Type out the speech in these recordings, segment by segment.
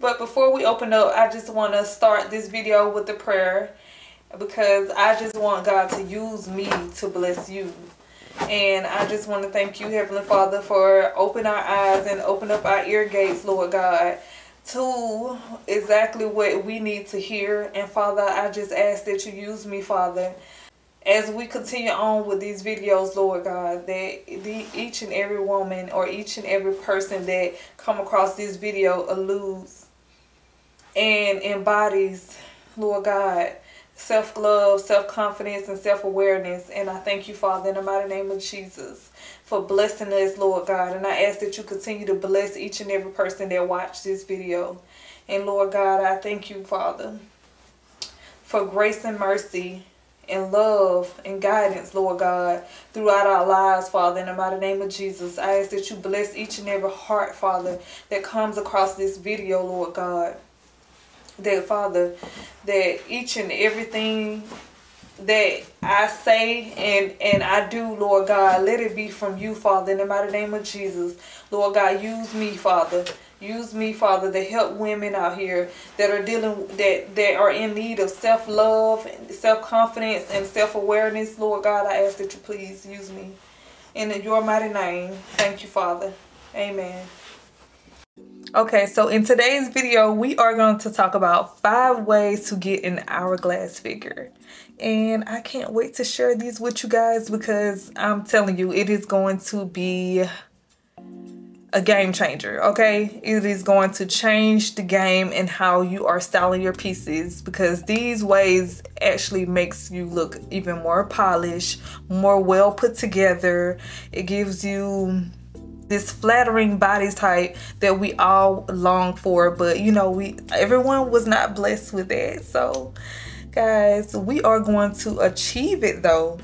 But before we open up, I just want to start this video with a prayer because I just want God to use me to bless you. And I just want to thank you, Heavenly Father, for open our eyes and open up our ear gates, Lord God, to exactly what we need to hear. And Father, I just ask that you use me, Father, as we continue on with these videos, Lord God, that the, each and every woman or each and every person that come across this video alludes and embodies, Lord God, self-love, self-confidence, and self-awareness. And I thank you, Father, in the mighty name of Jesus, for blessing us, Lord God. And I ask that you continue to bless each and every person that watch this video. And Lord God, I thank you, Father, for grace and mercy and love and guidance, Lord God, throughout our lives, Father, in the mighty name of Jesus. I ask that you bless each and every heart, Father, that comes across this video, Lord God. That, Father, that each and everything that I say and and I do, Lord God, let it be from you, Father, in the mighty name of Jesus. Lord God, use me, Father. Use me, Father, to help women out here that are dealing that that are in need of self-love, self-confidence, and self-awareness. Lord God, I ask that you please use me. In your mighty name. Thank you, Father. Amen. Okay, so in today's video, we are going to talk about five ways to get an hourglass figure. And I can't wait to share these with you guys because I'm telling you, it is going to be a game changer, okay? It is going to change the game and how you are styling your pieces because these ways actually makes you look even more polished, more well put together. It gives you this flattering body type that we all long for but you know we everyone was not blessed with that. So guys we are going to achieve it though.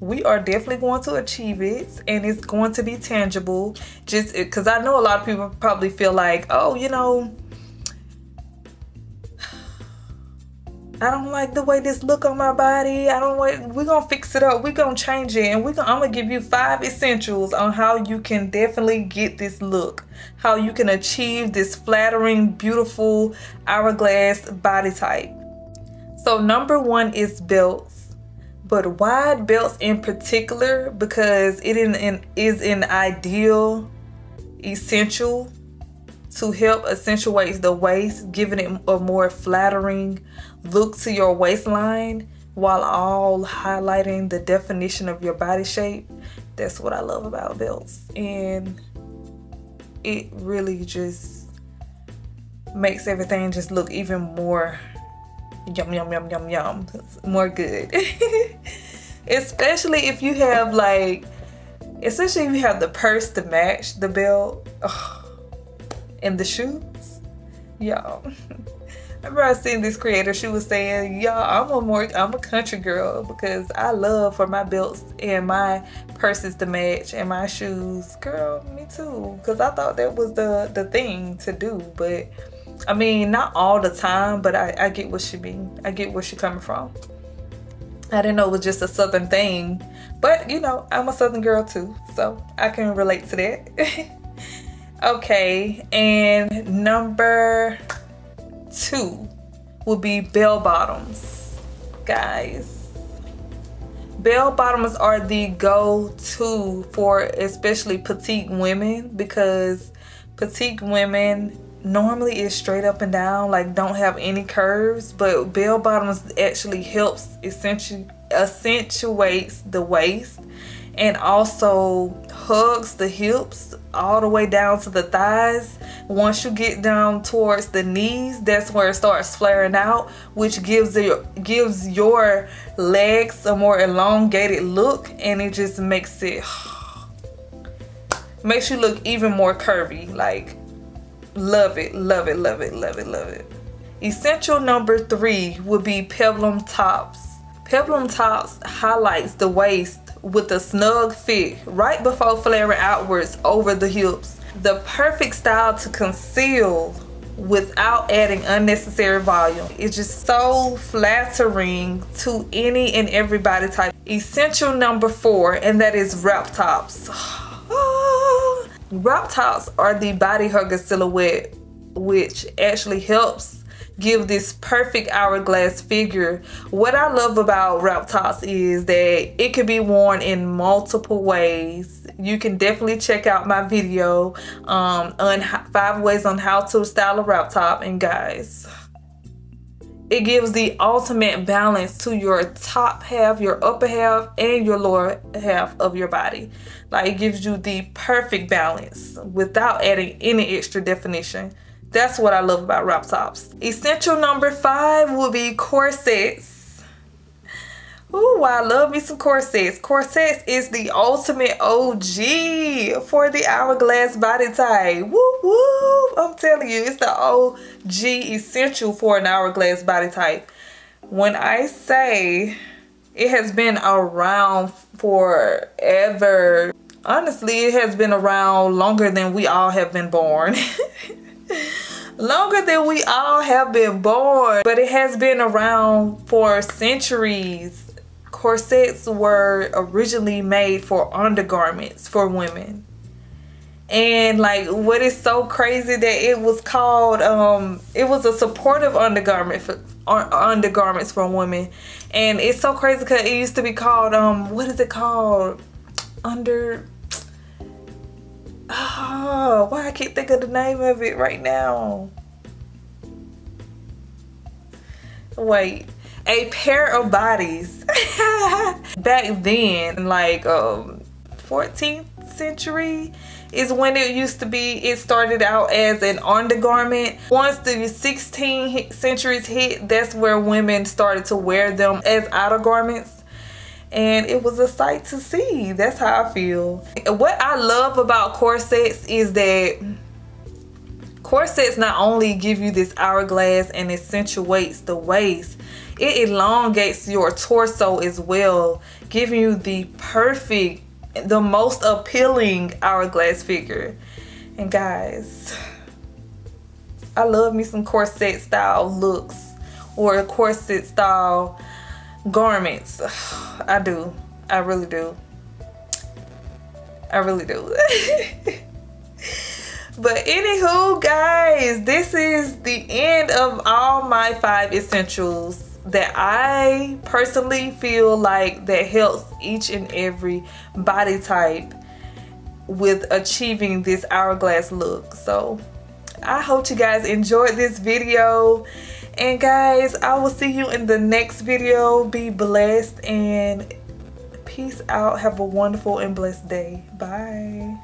We are definitely going to achieve it and it's going to be tangible. Just because i know a lot of people probably feel like oh you know I don't like the way this look on my body. I don't like, we're gonna fix it up. We're gonna change it. And we're gonna, I'm gonna give you five essentials on how you can definitely get this look. How you can achieve this flattering, beautiful hourglass body type. So number one is belts. But wide belts in particular because it is an ideal, essential to help accentuate the waist, giving it a more flattering, look to your waistline while all highlighting the definition of your body shape. That's what I love about belts. And it really just makes everything just look even more yum yum yum yum yum more good especially if you have like especially if you have the purse to match the belt and the shoes y'all I remember I seen this creator, she was saying, y'all, I'm a more, I'm a country girl because I love for my belts and my purses to match and my shoes. Girl, me too. Cause I thought that was the, the thing to do. But I mean, not all the time, but I, I get what she mean. I get where she coming from. I didn't know it was just a southern thing. But you know, I'm a southern girl too. So I can relate to that. okay, and number two would be bell bottoms, guys. Bell bottoms are the go-to for especially petite women because petite women normally is straight up and down like don't have any curves but bell bottoms actually helps essentially accentuates the waist and also hugs the hips all the way down to the thighs. Once you get down towards the knees that's where it starts flaring out which gives your gives your legs a more elongated look and it just makes it makes you look even more curvy. Like love it love it love it love it love it. Essential number three would be peplum tops. Peplum tops highlights the waist with a snug fit right before flaring outwards over the hips. The perfect style to conceal without adding unnecessary volume. It's just so flattering to any and everybody type. Essential number four, and that is wrap tops. wrap tops are the body hugger silhouette which actually helps give this perfect hourglass figure. What I love about wrap tops is that it can be worn in multiple ways. You can definitely check out my video um, on five ways on how to style a wrap top. And guys, it gives the ultimate balance to your top half, your upper half, and your lower half of your body. Like it gives you the perfect balance without adding any extra definition. That's what I love about wrap tops. Essential number five will be corsets. Ooh, I love me some corsets. Corsets is the ultimate OG for the hourglass body type. Woo woo! I'm telling you, it's the OG essential for an hourglass body type. When I say it has been around forever, honestly, it has been around longer than we all have been born. longer than we all have been born, but it has been around for centuries. Corsets were originally made for undergarments for women. And like what is so crazy that it was called um it was a supportive undergarment for undergarments for women. And it's so crazy because it used to be called um what is it called? Under oh why i can't think of the name of it right now wait a pair of bodies. Back then, like um, 14th century is when it used to be, it started out as an undergarment. Once the 16th centuries hit, that's where women started to wear them as outer garments and it was a sight to see. That's how I feel. What I love about corsets is that corsets not only give you this hourglass and accentuates the waist, it elongates your torso as well, giving you the perfect, the most appealing hourglass figure. And guys, I love me some corset style looks or corset style garments. I do. I really do. I really do. but anywho, guys, this is the end of all my five essentials that I personally feel like that helps each and every body type with achieving this hourglass look. So I hope you guys enjoyed this video. And guys, I will see you in the next video. Be blessed and peace out. Have a wonderful and blessed day. Bye.